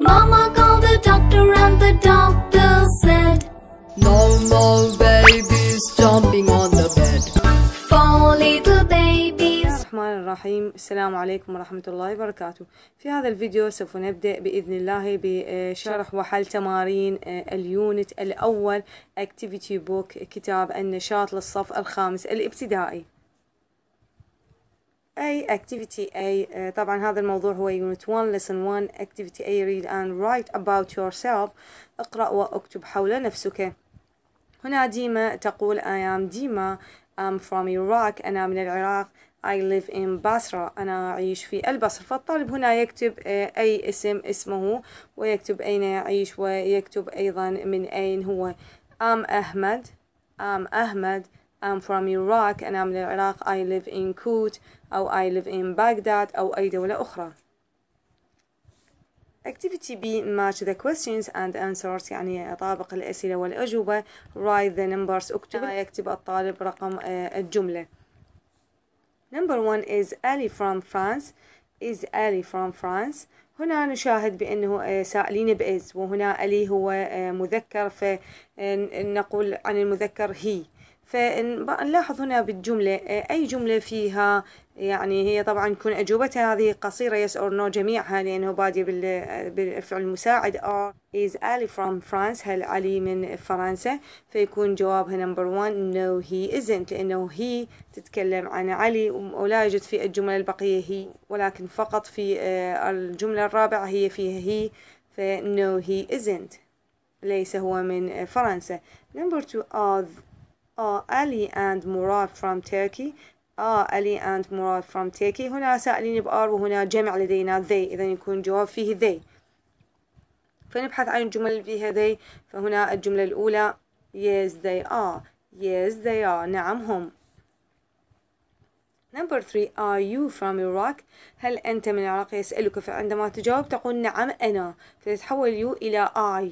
Mama called the doctor and the doctor said, No more babies jumping on the bed. Four little babies. الرحمن الرحيم السلام عليكم ورحمة الله وبركاته في هذا الفيديو سوف نبدأ بإذن الله بشرح وحل تمارين اليونت الأول Activity Book كتاب النشاط للصف الخامس الابتدائي أي Activity A. طبعا هذا الموضوع هو Unit 1 Lesson 1 Activity A read and write about yourself. اقرأ واكتب حول نفسك. هنا ديما تقول I am ديما I'm from Iraq. أنا من العراق. I live in Basra. أنا أعيش في البصر فالطالب هنا يكتب أي اسم اسمه ويكتب أين يعيش ويكتب أيضا من أين هو. I'm أحمد I'm أحمد I'm from Iraq. أنا من العراق. I live in Kut أو I live in Baghdad أو أي دولة أخرى. Activity B match the questions and answers يعني طابق الأسئلة والأجوبة. Write the numbers اكتب يكتب الطالب رقم الجملة. Number one is Ali from France. Is Ali from France هنا نشاهد بأنه سائلين بإز. وهنا ألي هو مذكر فنقول عن المذكر هي فنلاحظ هنا بالجملة أي جملة فيها يعني هي طبعا تكون أجوبتها هذه قصيرة yes or no جميعها لأنه بادية بالفعل المساعد. are is Ali from France هل علي من فرنسا؟ فيكون جوابها number one no he isn't لأنه he تتكلم عن علي ولا يوجد في الجملة البقية he ولكن فقط في الجملة الرابعة هي فيها he ف no he isn't. ليس هو من فرنسا. Two are are Ali and Murad from Turkey. Are Ali and Murad from Turkey. هنا سائلين بآر وهنا جمع لدينا they. إذا يكون جواب فيه they. فنبحث عن الجمل اللي فيها they. فهنا الجملة الأولى yes they are. Yes they are. نعم هم. Number three are you from Iraq هل أنت من العراق؟ يسألك فعندما تجاوب تقول نعم أنا. فتتحول you إلى I.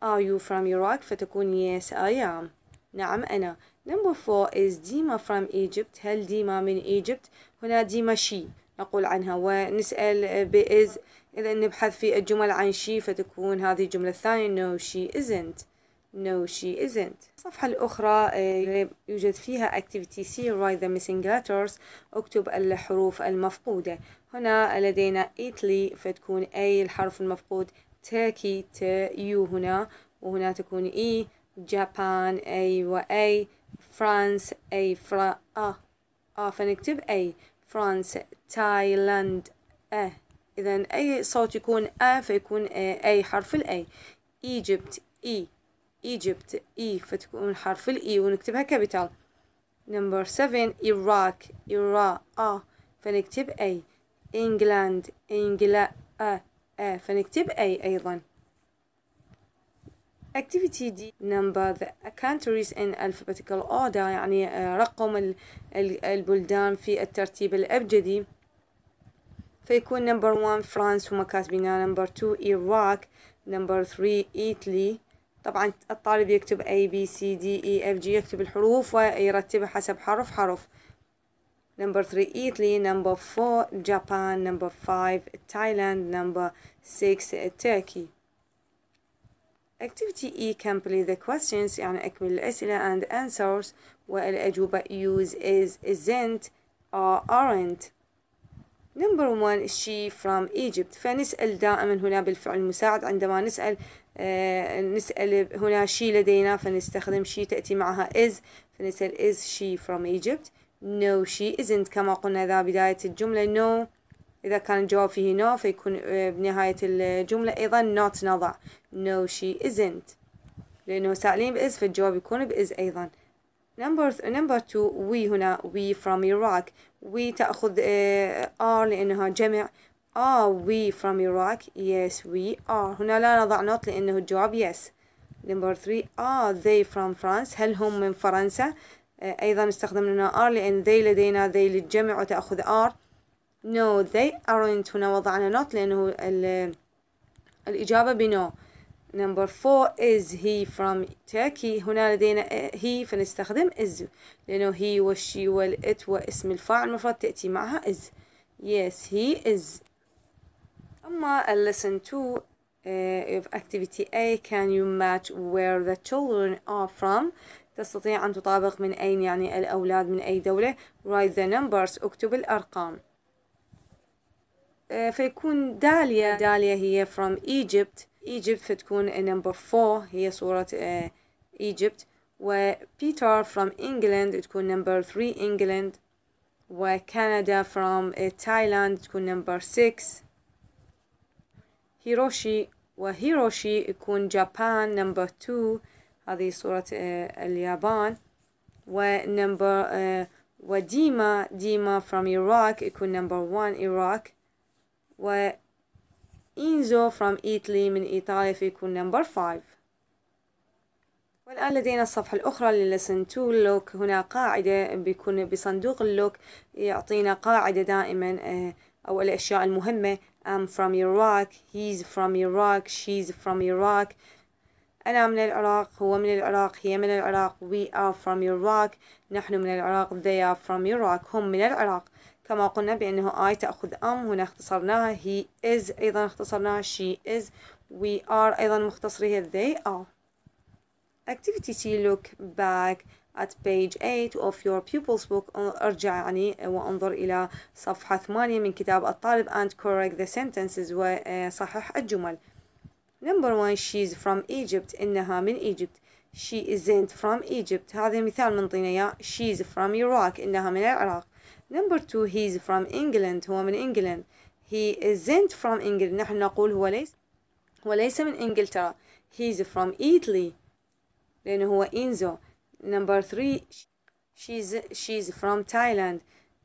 Are you from Iraq فتكون yes I am. نعم أنا. Number four is ديما from Egypt. هل ديما من Egypt هنا ديما she نقول عنها. ونسأل بإز إذا نبحث في الجمل عن she فتكون هذه الجملة الثانية. No she isn't. No she isn't. الصفحة الأخرى يوجد فيها activity C. Write the missing letters. اكتب الحروف المفقودة. هنا لدينا Italy فتكون A الحرف المفقود Turkey ت U هنا. وهنا تكون E جابان أي وأي فرانس أي فرا أ أ فنكتب أي فرانس تايلاند أ إذا أي صوت يكون أ فيكون أي حرف الأي إيجيبت إي إيجيبت إي فتكون حرف الإي ونكتبها كابيتال number 7 Iraq إيرا أ فنكتب A England إنجلا أ أ فنكتب A أيضا. Activity D number the countries in alphabetical order يعني رقم البلدان في الترتيب الأبجدي فيكون number one France هما كاتبينها number two Iraq number three Italy طبعا الطالب يكتب A B C D E F G يكتب الحروف ويرتبها حسب حرف حرف number three Italy number four Japan number five Thailand number six Turkey Activity E complete the questions يعني أكمل الأسئلة and answers. والأجوبة use is isn't are aren't. Number one she from Egypt. فنسأل دائما هنا بالفعل المساعد عندما نسأل آه نسأل هنا she لدينا فنستخدم she تأتي معها is. فنسأل is she from Egypt No she isn't. كما قلنا ذا بداية الجملة no. إذا كان الجواب فيه no فيكون بنهاية الجملة أيضا not نضع. No she isn't. لأنه سائلين بإز فالجواب يكون بإز أيضا. Number number two we هنا we from Iraq. We تأخذ are لأنها جمع are we from Iraq. Yes we are. هنا لا نضع not لأنه الجواب yes. Number three are they from France. هل هم من فرنسا؟ uh, أيضا استخدمنا are لأن they لدينا they للجمع وتأخذ are no they aren't هنا وضعنا not لأنه الإجابة بنو. Number four is he from Turkey. هنا لدينا he فنستخدم is لأنه he والشي والإت واسم الفاعل المفرد تأتي معها is. Yes he is. أما ال lesson 2 uh, of activity A can you match where the children are from تستطيع أن تطابق من أين يعني الأولاد من أي دولة؟ Write the numbers اكتب الأرقام. فيكون داليا. داليا هي from Egypt. Egypt فتكون number 4 هي صورة uh, Egypt. وبيتر from England تكون number 3 England. وكندا from Thailand تكون number 6 هيروشي وهيروشي يكون Japan number 2 هذه صورة اليابان. و number وديما ديما from Iraq يكون number 1 Iraq. وإنزو from Italy من إيطاليا فيكون number 5 والآن لدينا الصفحة الأخرى لل lesson 2 look هنا قاعدة بيكون بصندوق ال look يعطينا قاعدة دائما أو الأشياء المهمة. I'm from Iraq he's from Iraq she's from Iraq. أنا من العراق هو من العراق هي من العراق. We are from Iraq نحن من العراق they are from Iraq. هم من العراق. كما قلنا بأنه I تأخذ أم هنا اختصرناها he is أيضا اختصرناها she is we are أيضا مختصرها they are activity C look back at page 8 of your pupil's book ارجع يعني وانظر إلى صفحة 8 من كتاب الطالب and correct the sentences وصحح الجمل number one she's from Egypt إنها من Egypt she isn't from Egypt هذا مثال من طينيا she's from Iraq إنها من العراق number two he's from England هو من إنجلند he isn't from England نحن نقول هو ليس هو ليس من إنجلترا he's from Italy لأنه هو إنزو number three she's she's from Thailand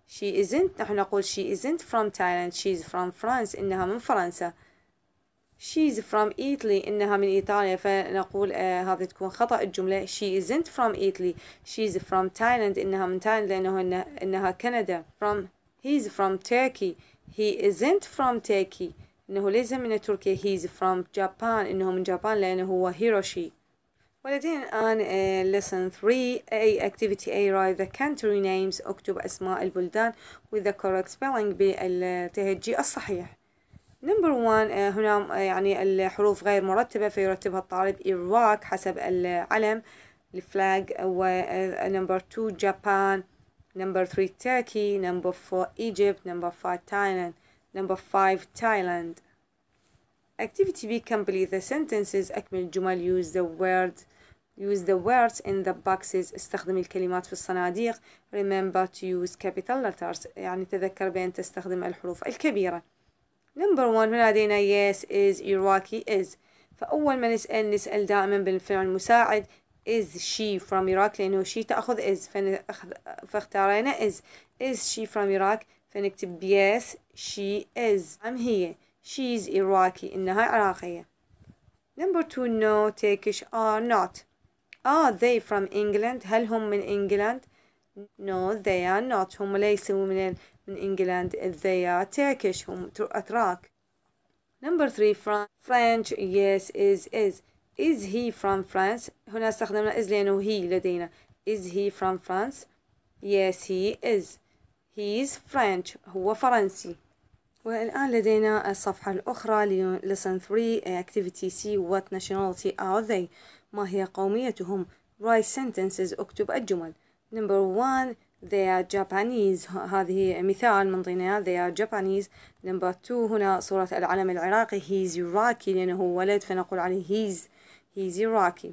she isn't نحن نقول she isn't from Thailand she's from France إنها من فرنسا She's from Italy إنها من إيطاليا فنقول آه هذه تكون خطأ الجملة she isn't from Italy she's from Thailand إنها من تايلاند لأنه إنها, إنها كندا from he's from Turkey he isn't from Turkey إنه ليس من تركيا he's from Japan إنه من Japan لأنه هو هيروشي ولدينا الآن uh, lesson 3 A activity A write the country names اكتب أسماء البلدان with the correct spelling بالتهجي الصحيح number 1 آه، هنا آه، يعني الحروف غير مرتبة فيرتبها الطالب Iraq حسب العلم. ال flag و number 2 Japan number 3 Turkey number 4 Egypt number 5 Thailand number 5 Thailand Activity B complete the sentences. أكمل الجمل use the word use the words in the boxes. استخدم الكلمات في الصناديق. Remember to use capital letters. يعني تذكر بأن تستخدم الحروف الكبيرة. Number one هنا لدينا yes is Iraqi is فأول ما نسأل نسأل دائما بالفعل المساعد is she from Iraq لأنه she تأخذ is فاختارينا is is she from Iraq فنكتب yes she is أم هي she's Iraqi إنها عراقية number two no Turkish are not are they from England هل هم من إنجلند no they are not هم ليسوا من من they are Turkish هم أتراك number three from French yes is is is he from France هنا استخدمنا is لأنه he لدينا is he from France yes he is he is French هو فرنسي والآن لدينا الصفحة الأخرى ل lesson 3 activity C what nationality are they ما هي قوميتهم write sentences اكتب الجمل number one they are Japanese هذه مثال من ضمنها they are Japanese number two هنا صورة العلم العراقي he's Iraqi لأنه هو ولد فنقول عليه he's he's Iraqi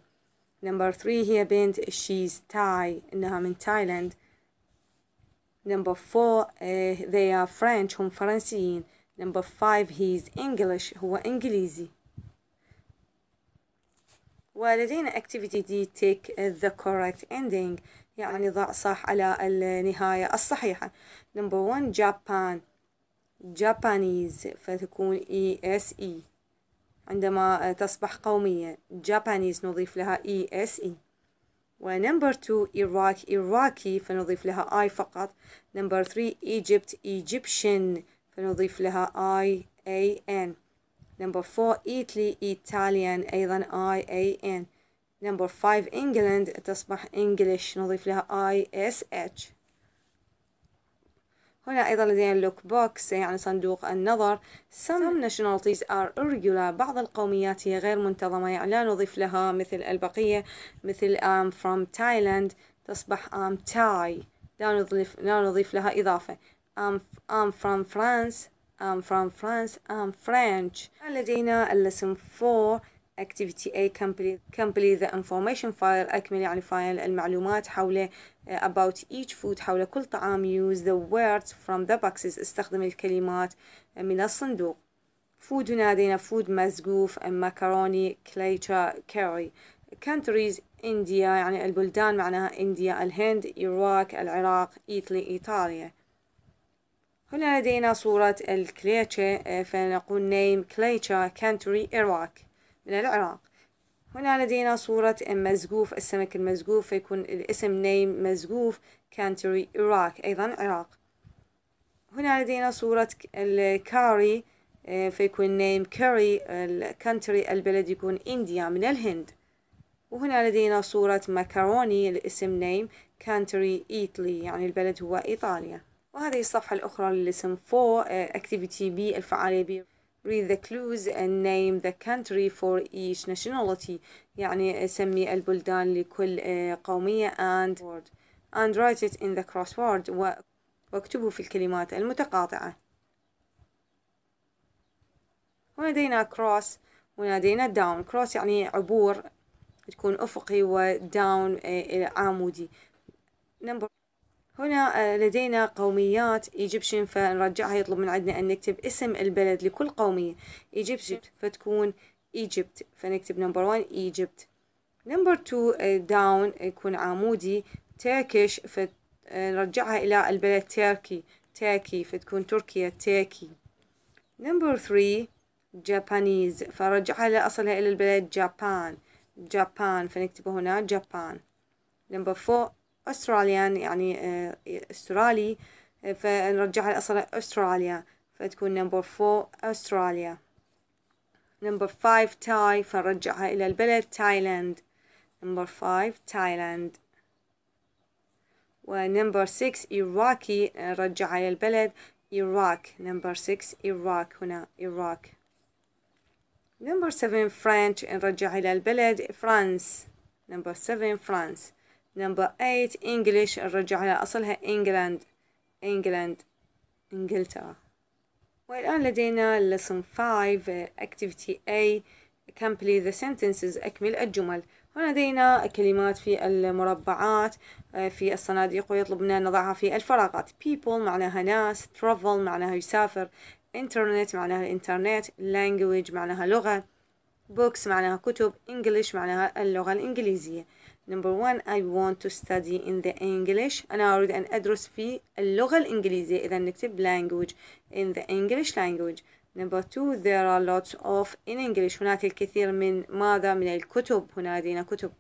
number three هي بنت she's Thai إنها من تايلاند number four uh, they are French هم فرنسيين number five he's English هو إنجليزي ولدينا activity D take the correct ending يعني ضع صح على النهاية الصحيحة. Number one Japan. Japanese فتكون E S E. عندما تصبح قومية Japanese نضيف لها E S E. و number 2 Iraq. Iraqi فنضيف لها I فقط. number 3 Egypt. Egyptian فنضيف لها I A N. number 4 Italy. Italian. أيضا I A N. number 5 England تصبح English. نضيف لها I S H. هنا أيضا لدينا look box يعني صندوق النظر. Some nationalities are irregular. بعض القوميات هي غير منتظمة يعني لا نضيف لها مثل البقية مثل I'm from Thailand. تصبح I'm Thai. لا نضيف لا نضيف لها إضافة. I'm, I'm from France. I'm from France. I'm French. لدينا اللسم 4 activity A complete, complete the information file أكمل يعني فايل المعلومات حول uh, about each food حول كل طعام use the words from the boxes استخدم الكلمات من الصندوق. Food هنا لدينا food مسقوف macaroni كليتشا curry countries India يعني البلدان معناها India الهند العراق العراق إيطالي إيطاليا هنا لدينا صورة الكليتشا فنقول name كليتشا country العراق من العراق. هنا لدينا صورة مسقوف السمك المسقوف فيكون الاسم name مسقوف country العراق أيضا عراق. هنا لدينا صورة الكاري فيكون name curry ال country البلد يكون India من الهند. وهنا لدينا صورة macaroni الاسم name country Italy يعني البلد هو إيطاليا. وهذه الصفحة الأخرى للاسم 4 activity B الفعالية B. read the clues and name the country for each nationality يعني سمي البلدان لكل قومية and word and write it in the crossword واكتبه في الكلمات المتقاطعة ولدينا cross ولدينا down cross يعني عبور تكون أفقي و down عمودي number هنا لدينا قوميات Egyptian فنرجعها يطلب من عندنا أن نكتب اسم البلد لكل قومية. Egypt فتكون Egypt فنكتب number one Egypt number two down يكون عمودي. Turkish فنرجعها إلى البلد تركي تركي فتكون تركيا تركي number three Japanese فرجعها لأصلها إلى البلد جابان جابان فنكتبه هنا جابان number four أستراليان يعني أسترالي فنرجعها لأصلها أستراليا فتكون number four Australia. number five Thai فنرجعها إلى البلد Thailand number five Thailand و number six Iraqi نرجعها إلى البلد Iraq number six Iraq هنا Iraq number seven French نرجعها إلى البلد France number seven France نمبر 8 English. نرجع على أصلها England. England. إنجلترا. والآن لدينا lesson 5 activity A. Complete the sentences. أكمل الجمل. هنا لدينا كلمات في المربعات في الصناديق ويطلب منا نضعها في الفراغات. People معناها ناس. Travel معناها يسافر. Internet معناها الإنترنت. Language معناها لغة. Books معناها كتب. English معناها اللغة الإنجليزية. Number one I want to study in the English أنا أريد أن أدرس في اللغة الإنجليزية إذا نكتب language in the English language Number two there are lots of in English هناك الكثير من ماذا من الكتب هنا لدينا كتب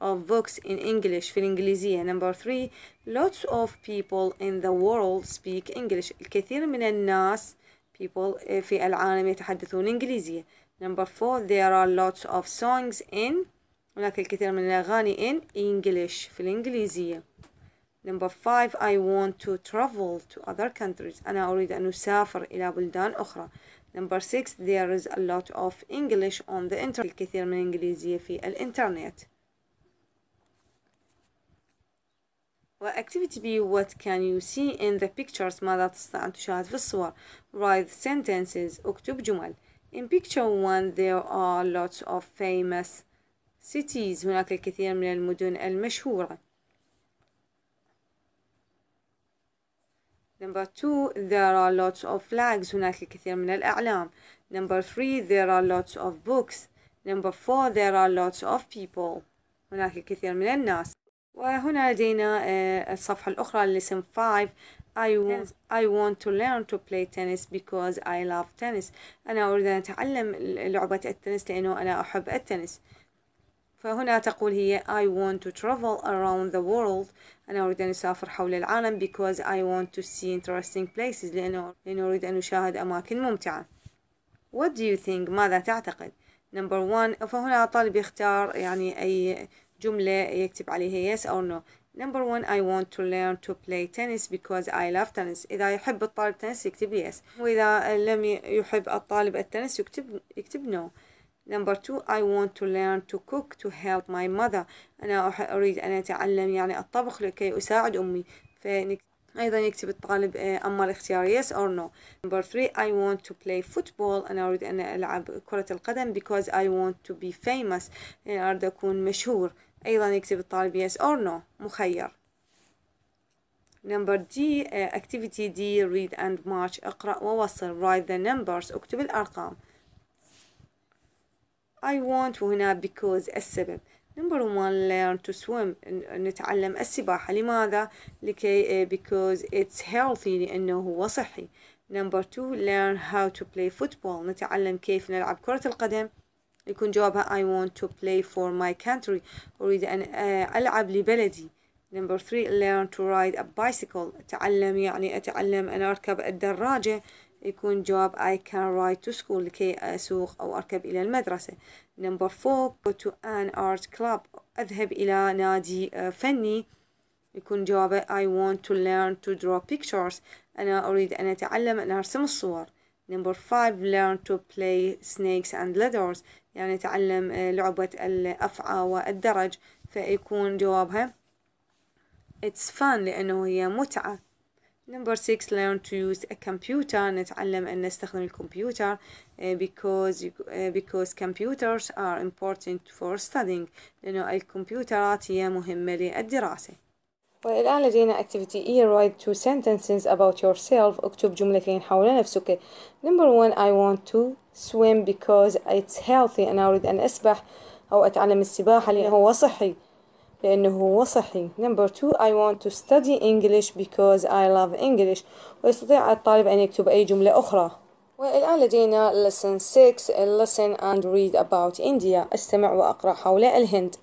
of books in English في الإنجليزية Number three lots of people in the world speak English الكثير من الناس people في العالم يتحدثون إنجليزية Number four there are lots of songs in هناك الكثير من الأغاني in English في الإنجليزية Number five I want to travel to other countries أنا أريد أن أسافر إلى بلدان أخرى Number six there is a lot of English on the internet الكثير من الإنجليزية في الإنترنت وactivity B what can you see in the pictures ماذا تستطيع أن تشاهد في الصور write sentences اكتب جمل In picture one there are lots of famous cities هناك الكثير من المدن المشهورة Number two there are lots of flags هناك الكثير من الأعلام Number three there are lots of books Number four there are lots of people هناك الكثير من الناس وهنا لدينا الصفحة الأخرى لسم 5 I want, I want to learn to play tennis because I love tennis أنا أريد أن أتعلم لعبة التنس لأنه أنا أحب التنس فهنا تقول هي I want to travel around the world. أنا أريد أن أسافر حول العالم because I want to see interesting places لأنه, لأنه أريد أن أشاهد أماكن ممتعة. What do you think? ماذا تعتقد? Number one فهنا الطالب يختار يعني أي جملة يكتب عليها yes or no. Number one I want to learn to play tennis because I love tennis. إذا يحب الطالب تنس يكتب yes. وإذا لم يحب الطالب التنس يكتب يكتب no. Number two I want to learn to cook to help my mother أنا أريد أن أتعلم يعني الطبخ لكي أساعد أمي فنك أيضا يكتب الطالب أما الاختيار yes or no Number three I want to play football أنا أريد أن ألعب كرة القدم because I want to be famous يعني أريد أكون مشهور أيضا يكتب الطالب yes or no مخير Number D uh, activity D read and march اقرأ ووصل write the numbers اكتب الأرقام I want وهنا because السبب Number one learn to swim نتعلم السباحة لماذا؟ لكي because it's healthy لأنه هو صحي Number two learn how to play football نتعلم كيف نلعب كرة القدم يكون جوابها I want to play for my country أريد أن ألعب لبلدي Number three learn to ride a bicycle تعلم يعني أتعلم أن أركب الدراجة يكون جواب I can ride to school لكي أسوق أو أركب إلى المدرسة. Number four go to an art club. أذهب إلى نادي فني. يكون جوابه I want to learn to draw pictures. أنا أريد أن أتعلم أن أرسم الصور. Number five learn to play snakes and ladders. يعني تعلم لعبة الأفعى والدرج. فيكون جوابها It's fun لأنه هي متعة. Number six learn to use a computer نتعلم أن نستخدم الكمبيوتر because because computers are important for studying لأنه الكمبيوترات هي مهمة للدراسة والآن لدينا activity E write two sentences about yourself اكتب جملتين حول نفسك Number one I want to swim because it's healthy أنا أريد أن أسبح أو أتعلم السباحة لأنه هو صحي لأنه هو صحي Number two I want to study English because I love English ويستطيع الطالب أن يكتب أي جملة أخرى والآن لدينا lesson 6 listen and read about India استمع وأقرأ حول الهند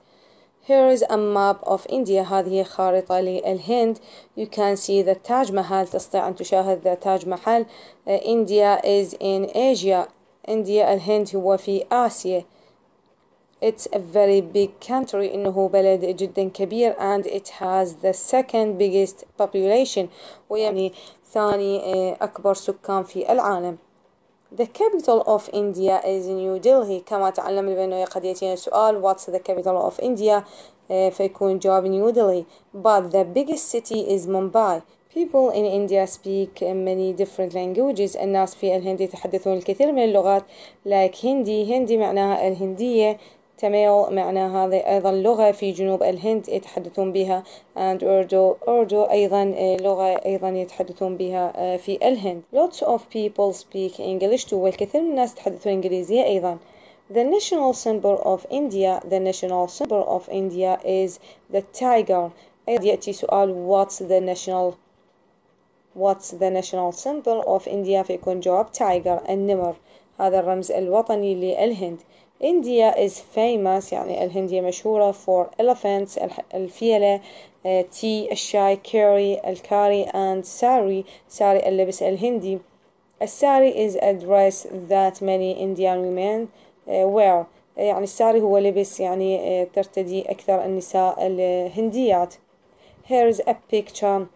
Here is a map of India هذه خارطة للهند You can see the Taj Mahal تستطيع أن تشاهد the Taj Mahal uh, India is in Asia India الهند هو في آسيا It's a very big country إنه بلد جدا كبير and it has the second biggest population ويعني ثاني أكبر سكان في العالم The capital of India is New Delhi كما تعلمنا بأنه قد يأتينا سؤال What's the capital of India فيكون جواب New Delhi But the biggest city is Mumbai People in India speak many different languages الناس في الهند يتحدثون الكثير من اللغات like هندي هندي معناها الهندية تميل معناها هذه أيضا لغة في جنوب الهند يتحدثون بها and Urdu Urdu أيضا لغة أيضا يتحدثون بها في الهند lots of people speak English too والكثير من الناس يتحدثون إنجليزية أيضا The national symbol of India the national symbol of India is the tiger يأتي سؤال what's the national what's the national symbol of India فيكون جواب tiger النمر هذا الرمز الوطني للهند India is famous يعني الهندية مشهورة for elephants الفيلة tea الشاي curry الكاري and sari sari اللبس الهندي الساري is a dress that many Indian women wear يعني الساري هو لبس يعني ترتدي أكثر النساء الهنديات Here's a picture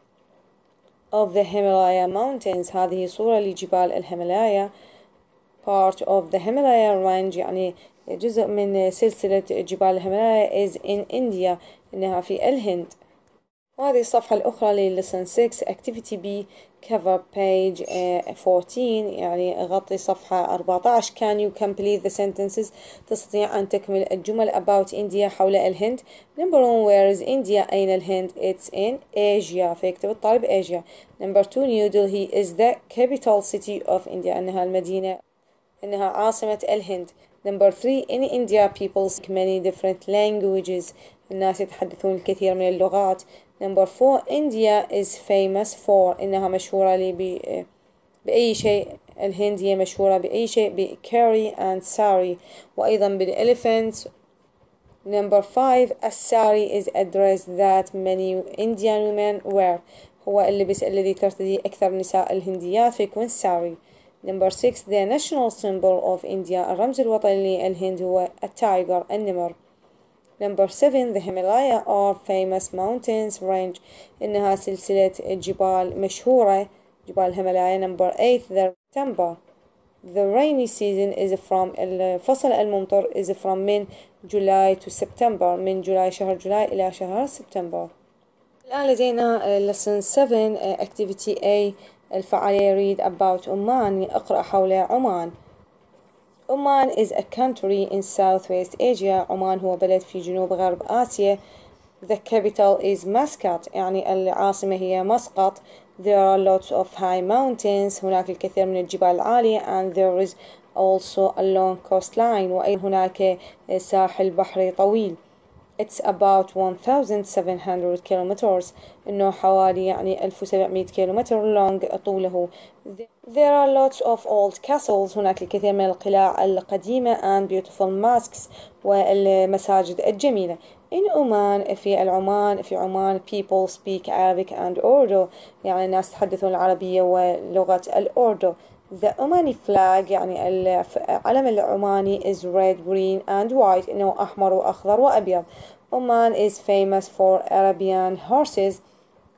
of the Himalaya mountains هذه صورة لجبال الهيمالايا part of the Himalaya range يعني جزء من سلسلة جبال الهيمالايا is in India إنها في الهند وهذه الصفحة الأخرى للسن 6 activity B cover page 14 يعني غطي صفحة 14 can you complete the sentences تستطيع أن تكمل الجمل about India حول الهند number one where is India أين الهند it's in Asia فيكتب الطالب Asia number two New Delhi is the capital city of India أنها المدينة إنها عاصمة الهند Number three, in India people speak many different languages. الناس يتحدثون الكثير من اللغات. Number four, India is famous for إنها مشهورة لي ب... بأي شيء الهند هي مشهورة بأي شيء ب curry and sari وأيضا بالelephants. Number five, a sari is a dress that many Indian women wear. هو اللبس الذي ترتدي أكثر نساء الهنديات فيكون sari. Number six the national symbol of India الرمز الوطني للهند هو التايجر النمر Number seven the Himalaya are famous mountains range إنها سلسلة جبال مشهورة جبال الهيمالايا Number eight the September The rainy season is from الفصل الممطر is from من July to September من جولاي شهر جولاي إلى شهر سبتمبر الآن لدينا lesson 7 activity A الفعالية read about عمان اقرأ حول عمان. عمان is a country in southwest Asia. عمان هو بلد في جنوب غرب آسيا. The capital is Muscat يعني العاصمة هي مسقط. There are lots of high mountains هناك الكثير من الجبال العالية and there is also a long coastline. وأيضا هناك ساحل بحري طويل. It's about 1700 kilometers. إنه حوالي يعني 1700 كيلومتر long طوله. There are lots of old castles. هناك الكثير من القلاع القديمة and beautiful mosques والمساجد الجميلة. In Oman في العمان في عمان people speak Arabic and Urdu. يعني الناس يتحدثون العربية ولغة الأردو. The Omani flag يعني العلم العماني is red, green and white. إنه أحمر وأخضر وأبيض. Oman is famous for Arabian horses.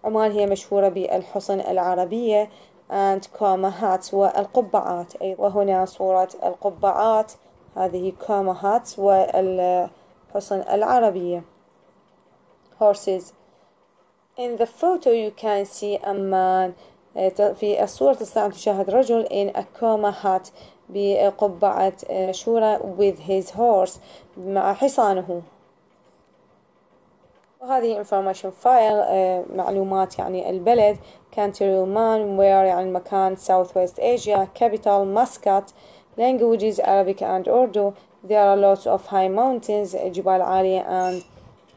عمان هي مشهورة بالحصن العربية and كاما hats والقبعات. أي وهنا صورة القبعات. هذه كاما hats والحصن العربية. Horses. In the photo you can see a man في الصورة تستطيع أن تشاهد رجل in a coma hat بقبعة مشهورة with his horse مع حصانه وهذه information file معلومات يعني البلد country Oman where يعني المكان Southwest Asia capital Muscat languages Arabic and Urdu there are lots of high mountains جبال عالية and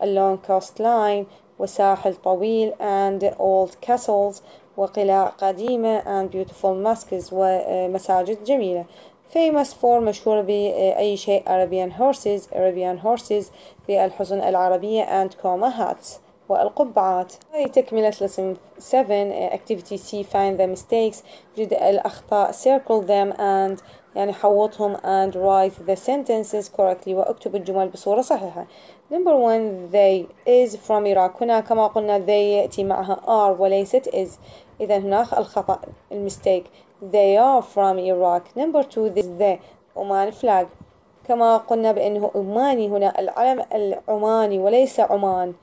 a long coastline وساحل طويل and old castles وقلاع قديمة and beautiful mosques ومساجد جميلة famous for مشهور بأي شيء Arabian horses Arabian horses في الحصن العربية and comma hats والقبعات هذه تكملة lesson 7 activity C find the mistakes جد الأخطاء circle them and يعني حوطهم and write the sentences correctly واكتب الجمل بصورة صحيحة number one they is from Iraq هنا كما قلنا they يأتي معها are وليست is إذا هناك الخطأ. المستيك they are from Iraq. Number two this the Oman flag. كما قلنا بأنه أماني هنا. العلم العماني وليس عمان.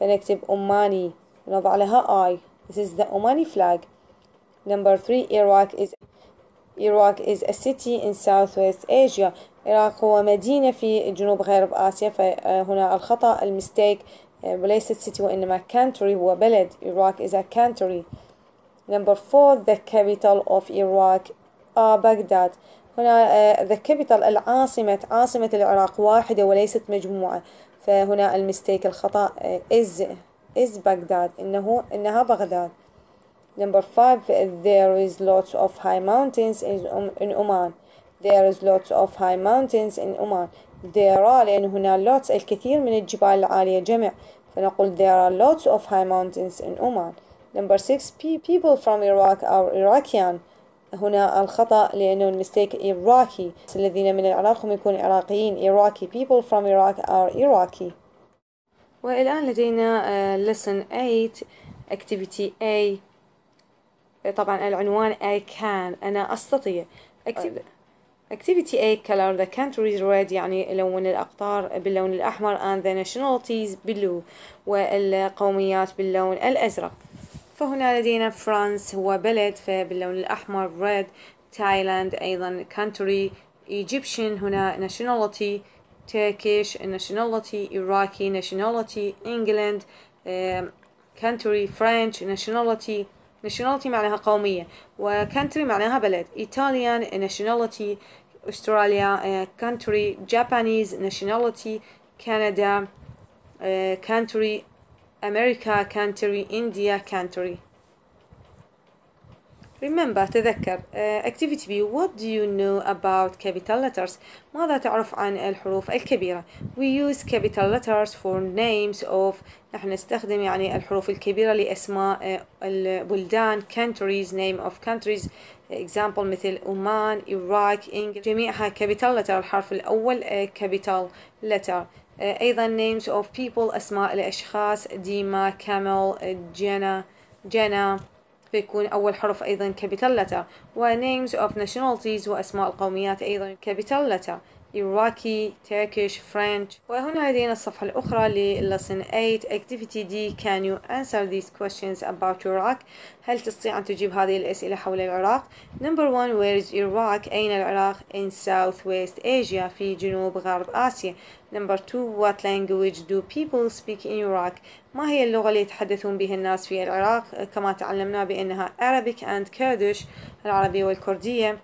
فنكتب أماني. ونضع لها I. This is the Omani flag. Number three Iraq is Iraq is a city in southwest Asia. العراق هو مدينة في جنوب غرب آسيا. فهنا الخطأ المستيك. وليست city وإنما country. هو بلد. Iraq is a country. Number four the capital of Iraq آه بغداد هنا uh, the capital العاصمة عاصمة العراق واحدة وليست مجموعة فهنا المستيك الخطأ uh, is is بغداد إنه إنها بغداد number five there is lots of high mountains in, in Oman there is lots of high mountains in Oman there are لأن هنا lots الكثير من الجبال العالية جمع فنقول there are lots of high mountains in Oman number six people from Iraq are Iraqian هنا الخطأ لأنه المستيك Iraqi الذين من العراق هم يكونوا عراقيين Iraqi people from Iraq are Iraqi والآن لدينا uh, lesson 8 activity A طبعا العنوان I can أنا أستطيع Activity A color the countries red يعني لون الأقطار باللون الأحمر and the nationalities blue والقوميات باللون الأزرق فهنا لدينا فرانس هو بلد فباللون الأحمر red تايلاند أيضا country Egyptian هنا nationality Turkish nationality Iraqi nationality England country French nationality nationality معناها قومية وcountry معناها بلد Italian nationality Australia country Japanese nationality Canada country America country India country Remember تذكر uh, activity B What do you know about capital letters ماذا تعرف عن الحروف الكبيرة We use capital letters for names of نحن نستخدم يعني الحروف الكبيرة لأسماء uh, البلدان countries name of countries example مثل عمان Iraq English جميعها capital letter الحرف الأول uh, capital letter آه، أيضا names of people أسماء الأشخاص ديما كامل جانا جانا فيكون أول حرف أيضا capital letter و names of nationalities وأسماء القوميات أيضا capital letter Iraqi, Turkish, French وهنا لدينا الصفحة الأخرى للسن 8 Activity D Can you answer these questions about Iraq هل تستطيع أن تجيب هذه الأسئلة حول العراق Number one Where is Iraq أين العراق In Southwest Asia في جنوب غرب آسيا Number two What language do people speak in Iraq ما هي اللغة اللي يتحدثون بها الناس في العراق كما تعلمنا بأنها Arabic and Kurdish العربية والكردية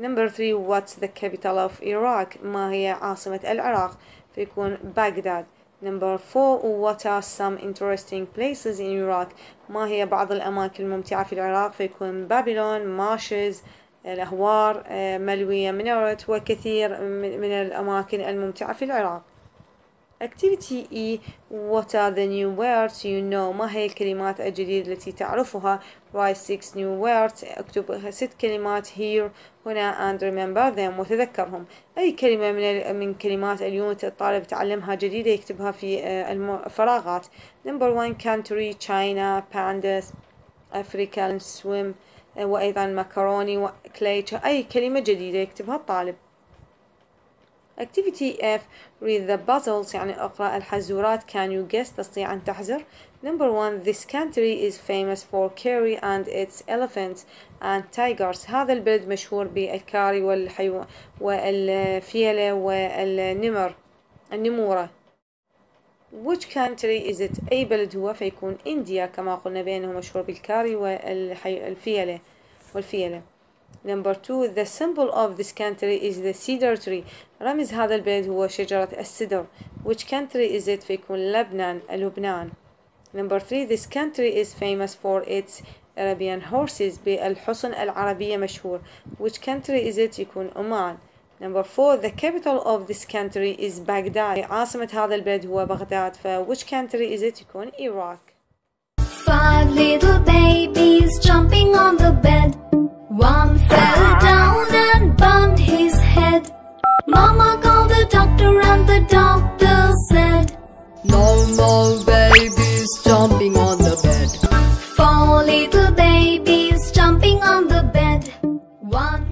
Number three What's the capital of Iraq? ما هي عاصمة العراق فيكون بغداد Number four What are some interesting places in Iraq? ما هي بعض الأماكن الممتعة في العراق فيكون بابلون مارشز الأهوار ملوية منارت وكثير من الأماكن الممتعة في العراق Activity E What are the new words? You know ما هي الكلمات الجديدة التي تعرفها؟ Write six new words. اكتب ست كلمات here هنا and remember them وتذكرهم. أي كلمة من من كلمات اليونت الطالب تعلمها جديدة يكتبها في الفراغات Number one country China pandas African swim وأيضا مكروني وكلي أي كلمة جديدة يكتبها الطالب. Activity F read the puzzles يعني اقرأ الحزورات. Can you guess تستطيع أن تحزر؟ Number one this country is famous for curry and its elephants and tigers. هذا البلد مشهور بالكاري والحيوان والفيلة والنمر النمورة. Which country is it? أي بلد هو فيكون إنديا كما قلنا بأنه مشهور بالكاري والفيلة والفيلة. Number two, the symbol of this country is the cedar tree. رمز هذا البلد هو شجرة السدر. Which country is it? فيكون لبنان لبنان. Number three, this country is famous for its Arabian horses. بالحصن العربية مشهور. Which country is it? يكون عمان. Number four, the capital of this country is Baghdad. عاصمة هذا البلد هو بغداد. ف which country is it? يكون Iraq. Five little babies jumping on the bed. One fell down and bumped his head. Mama called the doctor and the doctor said, No more babies jumping on the bed. Four little babies jumping on the bed. One